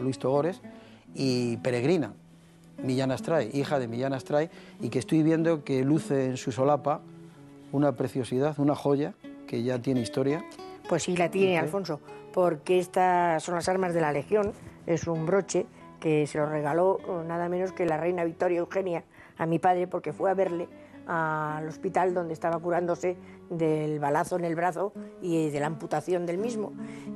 Luis Togores, y peregrina, Millán Astray, hija de Millán Astray, y que estoy viendo que luce en su solapa una preciosidad, una joya que ya tiene historia. Pues sí, la tiene, Alfonso, porque estas son las armas de la Legión, es un broche que se lo regaló eh, nada menos que la reina Victoria Eugenia a mi padre porque fue a verle al hospital donde estaba curándose del balazo en el brazo y de la amputación del mismo.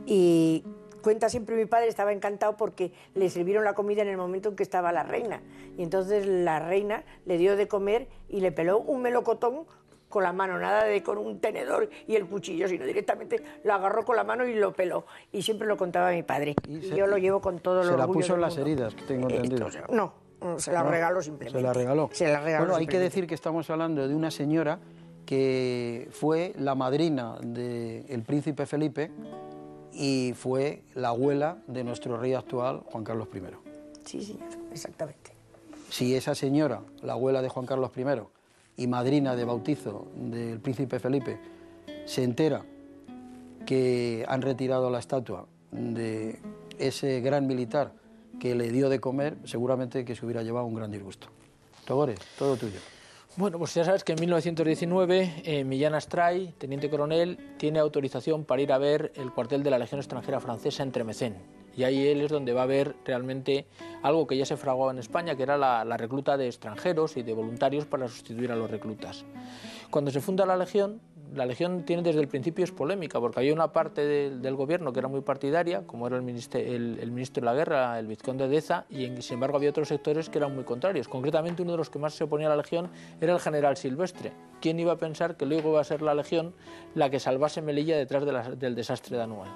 Y cuenta siempre mi padre, estaba encantado porque le sirvieron la comida en el momento en que estaba la reina. Y entonces la reina le dio de comer y le peló un melocotón con la mano, nada de con un tenedor y el cuchillo, sino directamente lo agarró con la mano y lo peló. Y siempre lo contaba mi padre. Y, yo lo llevo con todo lo Se la puso en las heridas, que tengo entendido. no, se la regaló simplemente. Se la regaló. Se la regaló bueno, hay que decir que estamos hablando de una señora que fue la madrina del príncipe Felipe y fue la abuela de nuestro rey actual, Juan Carlos I. Sí, señor, exactamente. Si esa señora, la abuela de Juan Carlos I y madrina de bautizo del príncipe Felipe, se entera que han retirado la estatua de ese gran militar que le dio de comer, seguramente que se hubiera llevado un gran disgusto. Togores, todo tuyo. Bueno, pues ya sabes que en 1919 eh, Millán Astray, teniente coronel, tiene autorización para ir a ver el cuartel de la Legión extranjera francesa en Tremecén. Y ahí él es donde va a ver realmente algo que ya se fraguaba en España, que era la, la recluta de extranjeros y de voluntarios para sustituir a los reclutas. Cuando se funda la Legión, la Legión tiene desde el principio es polémica, porque había una parte del gobierno que era muy partidaria, como era el, ministro, el, ministro de la Guerra, el vizconde de Eza, y sin embargo había otros sectores que eran muy contrarios. Concretamente, uno de los que más se oponía a la Legión era el general Silvestre. ¿Quién iba a pensar que luego iba a ser la Legión la que salvase Melilla detrás del desastre de Anual?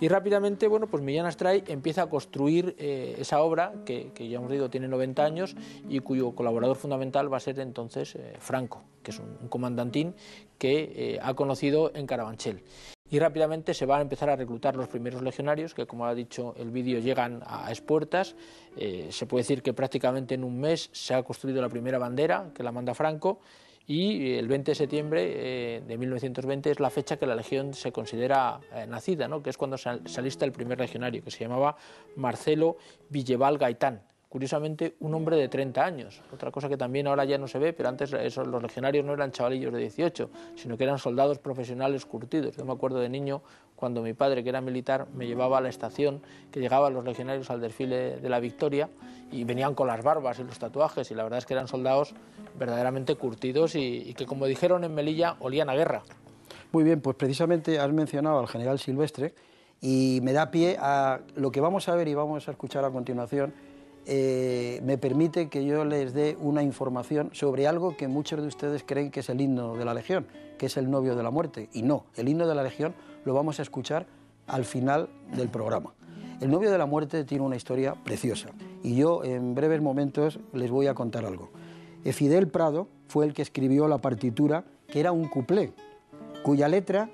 Y rápidamente, bueno, pues Millán Astray empieza a construir eh, esa obra, que, ya hemos dicho tiene 90 años, y cuyo colaborador fundamental va a ser entonces eh, Franco, que es un comandantín que eh, ha conocido en Carabanchel. Y rápidamente se van a empezar a reclutar los primeros legionarios, que como ha dicho el vídeo llegan a espuertas. Eh, se puede decir que prácticamente en un mes se ha construido la primera bandera, que la manda Franco, y el 20 de septiembre eh, de 1920 es la fecha que la legión se considera nacida, ¿no? que es cuando se alista el primer legionario, que se llamaba Marcelo Villeval Gaitán curiosamente, un hombre de 30 años. Otra cosa que también ahora ya no se ve, pero antes los legionarios no eran chavalillos de 18, sino que eran soldados profesionales curtidos. Yo me acuerdo de niño cuando mi padre, que era militar, me llevaba a la estación, que llegaban los legionarios al desfile de la Victoria y venían con las barbas y los tatuajes, y la verdad es que eran soldados verdaderamente curtidos y, y que, como dijeron en Melilla, olían a guerra. Muy bien, pues precisamente has mencionado al general Silvestre y me da pie a lo que vamos a ver y vamos a escuchar a continuación eh, me permite que yo les dé una información sobre algo que muchos de ustedes creen que es el himno de la Legión, que es el novio de la muerte. Y no, el himno de la Legión lo vamos a escuchar al final del programa. El novio de la muerte tiene una historia preciosa y yo en breves momentos les voy a contar algo. Fidel Prado fue el que escribió la partitura, que era un cuplé, cuya letra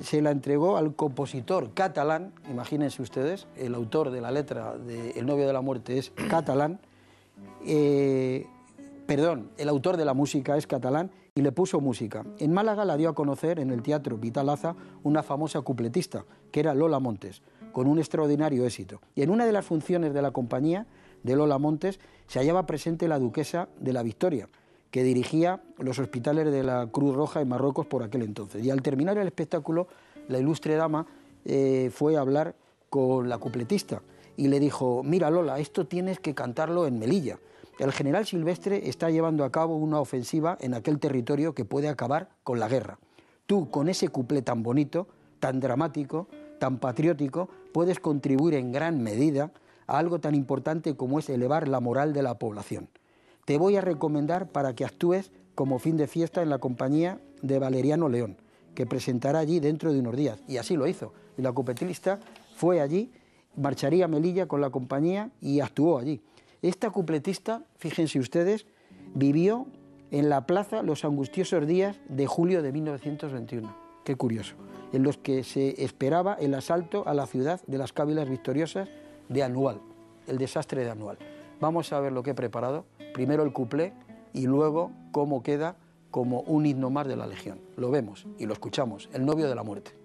se la entregó al compositor catalán, imagínense ustedes, el autor de la letra de El novio de la muerte es catalán, eh, perdón, el autor de la música es catalán y le puso música. En Málaga la dio a conocer en el Teatro Vitalaza una famosa cupletista, que era Lola Montes, con un extraordinario éxito. Y en una de las funciones de la compañía de Lola Montes se hallaba presente la duquesa de la Victoria, que dirigía los hospitales de la Cruz Roja en Marruecos por aquel entonces. Y al terminar el espectáculo, la ilustre dama eh, fue a hablar con la cupletista y le dijo, mira Lola, esto tienes que cantarlo en Melilla. El general Silvestre está llevando a cabo una ofensiva en aquel territorio que puede acabar con la guerra. Tú, con ese cuplé tan bonito, tan dramático, tan patriótico, puedes contribuir en gran medida a algo tan importante como es elevar la moral de la población te voy a recomendar para que actúes como fin de fiesta en la compañía de Valeriano León, que presentará allí dentro de unos días. Y así lo hizo. Y la cupletista fue allí, marcharía a Melilla con la compañía y actuó allí. Esta cupletista, fíjense ustedes, vivió en la plaza los angustiosos días de julio de 1921. Qué curioso. En los que se esperaba el asalto a la ciudad de las Cávilas Victoriosas de Anual, el desastre de Anual. Vamos a ver lo que he preparado primero el cuplé y luego cómo queda como un himno más de la Legión. Lo vemos y lo escuchamos, el novio de la muerte.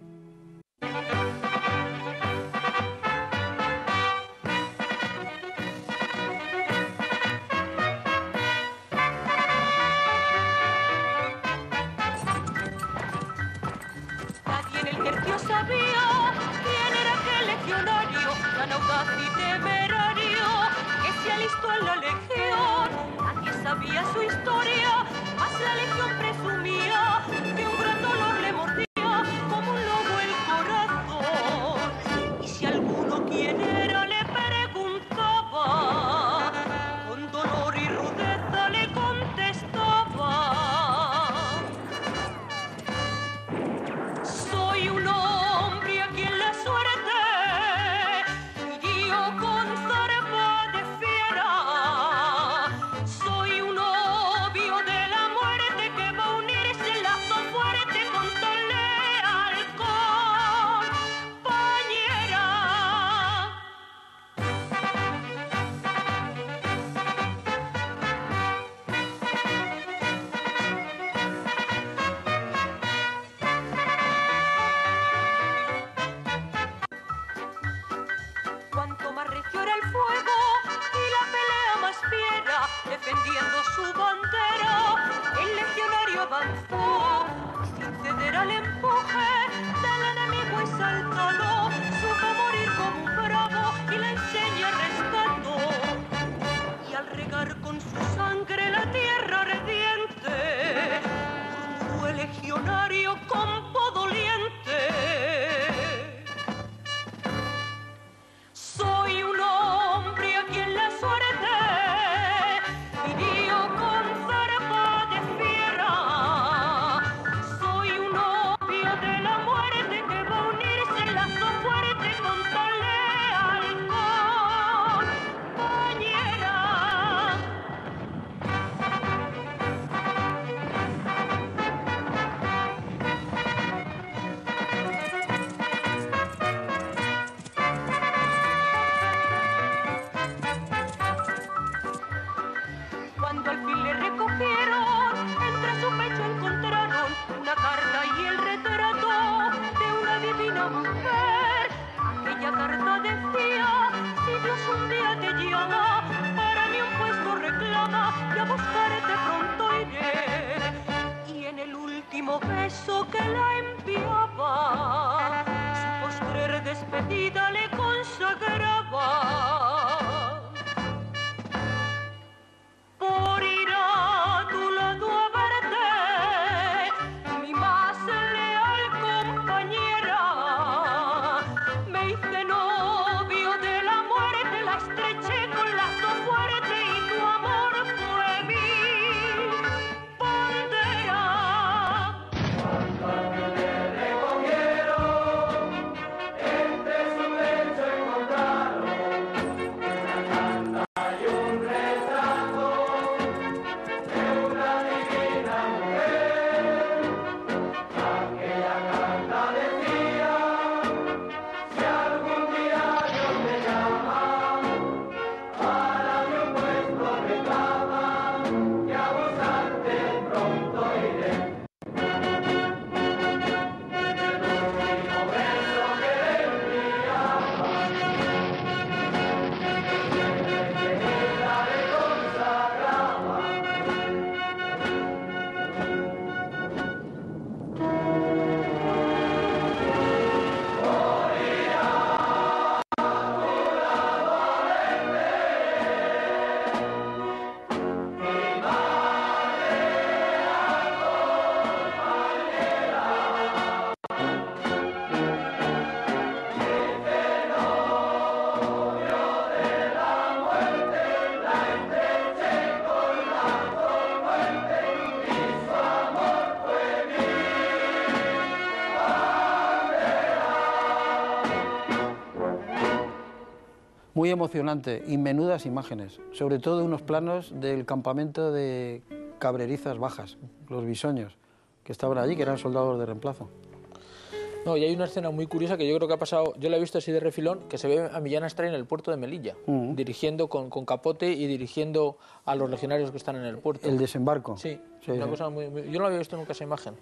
sabía quién era aquel legionario, tan audaz y temerario se alistó en la legión. Nadie sabía su historia, más la legión presumía que un gran dolor le mordía. sin ceder al empuje del enemigo y saltó sagrava muy emocionante y menudas imágenes, sobre todo unos planos del campamento de Cabrerizas Bajas, los bisoños, que estaban allí, que eran soldados de reemplazo. No, y hay una escena muy curiosa que yo creo que ha pasado, yo la he visto así de refilón, que se ve a Millán Astray en el puerto de Melilla, mm. dirigiendo con, capote y dirigiendo a los legionarios que están en el puerto. El desembarco. Sí, una cosa muy, yo no había visto nunca esa imagen.